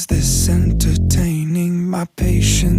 Is this entertaining? My patience